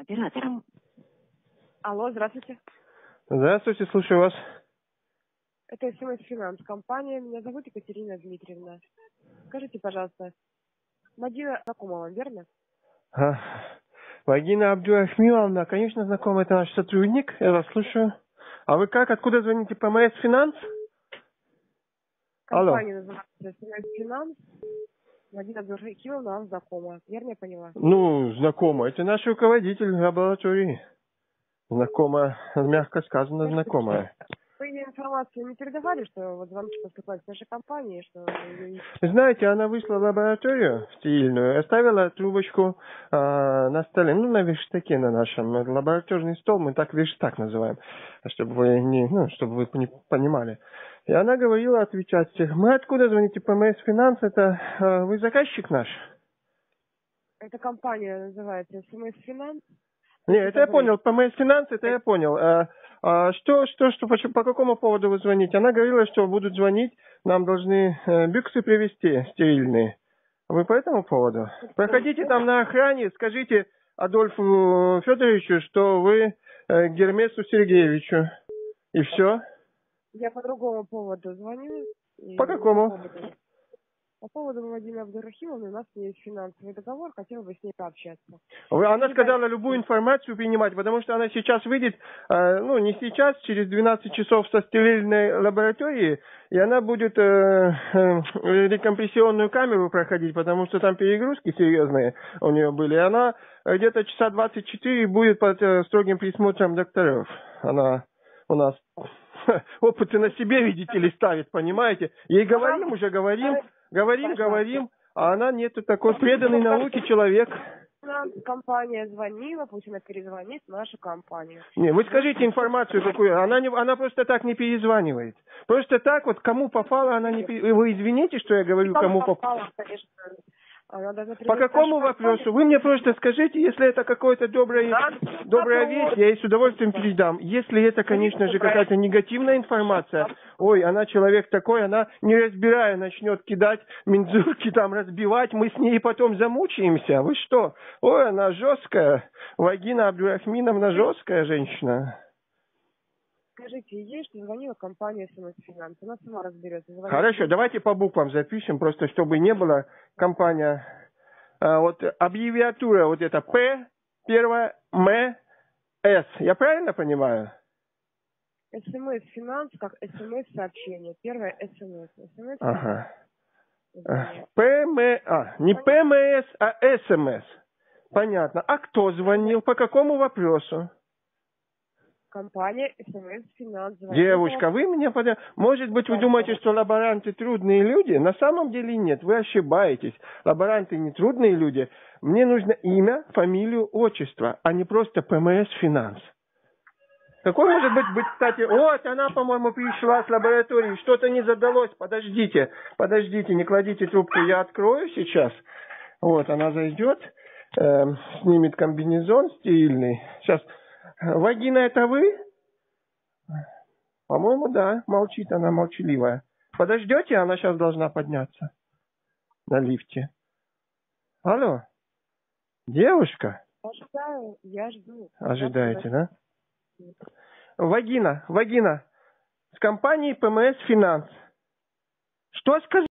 оператором. Алло, здравствуйте. Здравствуйте, слушаю вас. Это СМС Финанс компания. Меня зовут Екатерина Дмитриевна. Скажите, пожалуйста, Мадина знакома вам, верно? А, Вагина Абдурахмиловна, конечно, знакома, это наш сотрудник, я вас слушаю. А вы как, откуда звоните, ПМС Финанс? Алло. Компания называется СМС Финанс. Мадина Абдурахмиловна вам знакома. Верно я поняла? Ну, знакома, это наш руководитель лаборатории. Знакомая, мягко сказано, знакомая. Вы ей информацию не передавали, что вот звоночек поступает с нашей компании, что Знаете, она вышла в лабораторию стерильную, оставила трубочку э, на столе, ну, на верштаке на нашем, Это лабораторный стол, мы так верштак называем, чтобы вы не, ну, чтобы вы не понимали. И она говорила отвечать всех. Мы откуда звоните? ПМС Финанс, это э, вы заказчик наш? Эта компания называется СМС Финанс. Не, это я понял. ПМС Финанс, это я понял. А, что, что, что, почему, по какому поводу вы звоните? Она говорила, что будут звонить, нам должны э, бюксы привезти стерильные. Вы по этому поводу? Проходите там на охране, скажите Адольфу Федоровичу, что вы э, Гермесу Сергеевичу. И все. Я по другому поводу звоню. По какому? поводу- По поводу Мадины Абдурахимовны у нас есть финансовый договор, хотела бы с ней пообщаться. Вы- Она сказала любую информацию принимать, потому что она сейчас выйдет, э, ну не сейчас, через 12 часов со стерильной лаборатории, и она будет э, э, рекомпрессионную камеру проходить, потому что там перегрузки серьезные у нее были. И она где-то часа 24 будет под э, строгим присмотром докторов. Она у нас опыты на себе, видите ли, ставит, понимаете? Ей говорим, уже говорим, говорим, говорим, а она нет такой преданный науке человек. Компания звонила, пусть она перезвонит в нашу компанию. Не, вы скажите информацию какую. Она, не, она просто так не перезванивает. Просто так вот, кому попало, она не... пере- Вы извините, что я говорю, кому попало. попало, конечно, По какому вопросу? Вы мне просто скажите, если это какое-то доброе, добрая вещь, я ей с удовольствием передам. Если это, конечно же, какая-то негативная информация, ой, она человек такой, она, не разбирая, начнет кидать мензурки, там, разбивать, мы с ней потом замучаемся. Вы что? Ой, она жесткая. Вагина Абдурахминовна жесткая женщина. Скажите, ей, что звонила компания СМС Финанс. Она сама разберется. Звонит. Хорошо, давайте по буквам запишем, просто чтобы не было компания. а, вот аббревиатура вот это П, первая, М, С. Я правильно понимаю? СМС Финанс как СМС сообщение. Первое СМС. СМС Ага. звонит. ПМ, а, не ПМС, а СМС. Понятно. А кто звонил? По какому вопросу? Компания СМС Финанс звонит. Девушка, вы меня пода... Может быть, вы думаете, что лаборанты трудные люди? На самом деле нет, вы ошибаетесь. Лаборанты не трудные люди. Мне нужно имя, фамилию, отчество, а не просто ПМС Финанс. Какой может быть, быть, кстати, вот она, по-моему, пришла с лаборатории, что-то не задалось, подождите, подождите, не кладите трубку, я открою сейчас. Вот, она зайдет, эм, снимет комбинезон стерильный. Сейчас, Вагина, это вы? По-моему, да, молчит она, молчаливая. Подождете, она сейчас должна подняться на лифте. Алло, девушка, Ожидаю, я жду. ожидаете, да? Вагина, Вагина, с компанией ПМС Финанс. Что сказать?